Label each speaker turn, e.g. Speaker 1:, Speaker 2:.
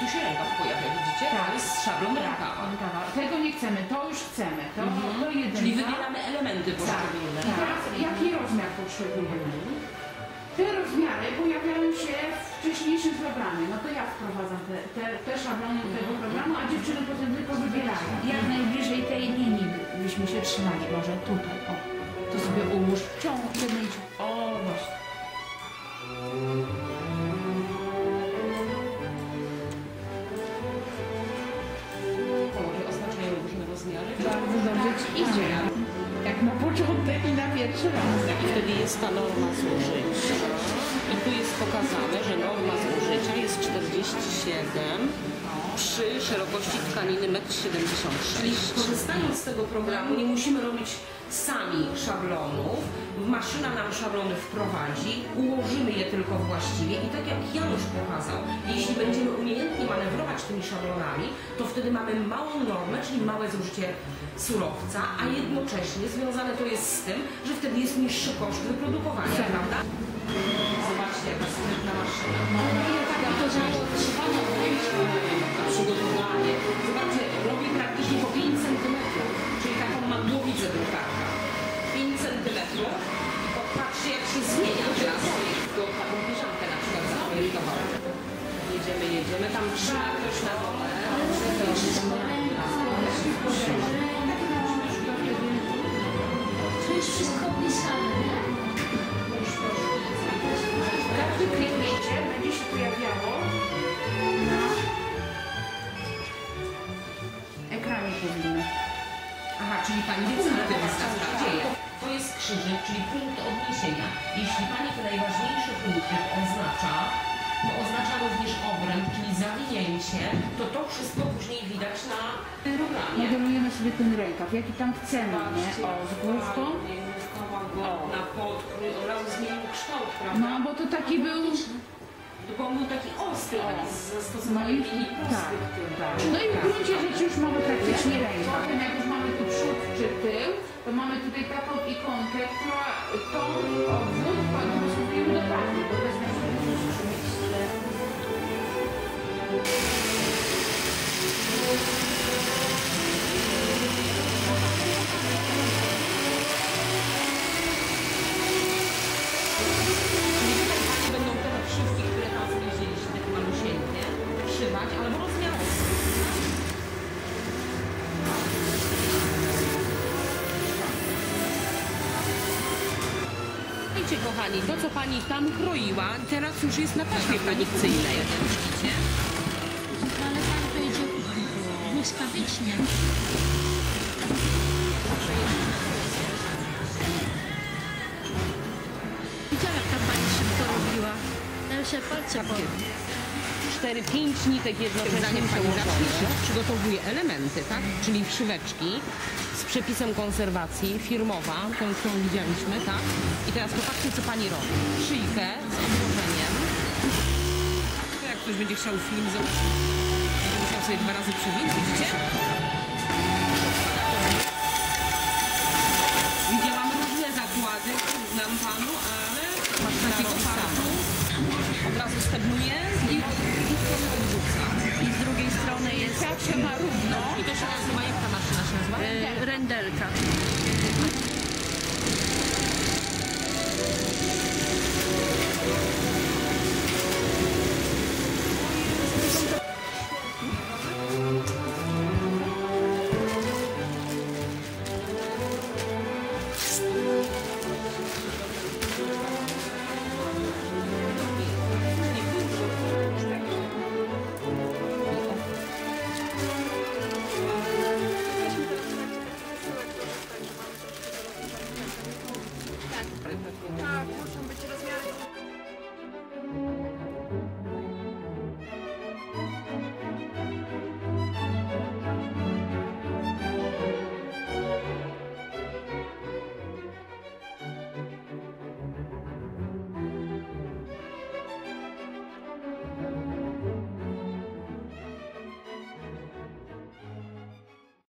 Speaker 1: Tu się rękaw pojawia, widzicie?
Speaker 2: Tak.
Speaker 1: To jest szablon
Speaker 2: Tak,
Speaker 1: rękawa.
Speaker 2: rękawa. Tego nie chcemy, to już chcemy. To, to jedynka.
Speaker 1: Czyli wybieramy elementy
Speaker 2: Tak.
Speaker 1: poszczególne.
Speaker 2: I teraz jaki rozmiar potrzebujemy? Te rozmiary pojawiają się w wcześniejszym programie. No to ja wprowadzam te, te, te szablony do tego programu, a dziewczyny potem tylko wybierają.
Speaker 3: Jak najbliżej tej linii byśmy się trzymali, może tutaj, o.
Speaker 2: idzie. Jak na początek i na pierwszy raz.
Speaker 1: I wtedy jest ta norma zużycia. I tu jest pokazane, że norma zużycia jest 47 przy szerokości tkaniny 1,76 m. Czyli korzystając z tego programu nie musimy robić sami szablonów. Maszyna nam szablony wprowadzi, ułożymy je tylko właściwie i tak jak Janusz pokazał, jeśli będziemy manewrować tymi szablonami, to wtedy mamy małą normę, czyli małe zużycie surowca, a jednocześnie związane to jest z tym, że wtedy jest niższy koszt wyprodukowania, prawda? Zobaczcie, jaka sprytna maszyna. Na przygotowanie. Zobaczcie, robi Tam trzyma ktoś na dole.
Speaker 4: To jest wszystko opisane, nie?
Speaker 2: Kliknięcie będzie się pojawiało na ekranie powinno.
Speaker 1: Aha, czyli Pani wie, co na tym dzieje. To jest krzyżyk, czyli punkt odniesienia. Jeśli Pani te najważniejsze punkty oznacza, to oznacza również obręb, czyli zawinięcie, to to wszystko później widać na programie.
Speaker 2: Modelujemy sobie ten rękaw, jaki tam chcemy, nie? O, z główką.
Speaker 1: Na podkrój, od razu zmienił kształt, prawda?
Speaker 2: No, bo to taki był...
Speaker 1: Bo on był taki ostry, taki z
Speaker 2: No
Speaker 1: zastosowaniem
Speaker 2: i
Speaker 1: linii
Speaker 2: tak,
Speaker 1: prostych.
Speaker 2: tak. No i w gruncie rzeczy już mamy praktycznie rękaw. Potem jak już mamy tu przód czy tył, to mamy tutaj taką
Speaker 1: Wiecie kochani, to co Pani tam kroiła, teraz już jest na taśmie panikcyjnej. Widzicie?
Speaker 4: Ale to idzie błyskawicznie. Widziałam jak ta pani szybko robiła. Ja się palce po...
Speaker 1: 4-5 nitek jednocześnie Zanim Pani zacznie szyć, przygotowuje elementy, tak? Czyli wszyweczki z przepisem konserwacji, firmowa, tą, którą widzieliśmy, tak? I teraz popatrzcie, co Pani robi. Szyjkę z obłożeniem. To jak ktoś będzie chciał film zobaczyć, będzie musiał sobie dwa razy przebić, widzicie? Widziałam różne zakłady, znam Panu, ale takiego fartu od razu stegnuje i i odrzuca.
Speaker 3: I z drugiej strony jest
Speaker 2: Tak się ma równo.
Speaker 1: I to się nazywa, jak
Speaker 3: e, rendelka.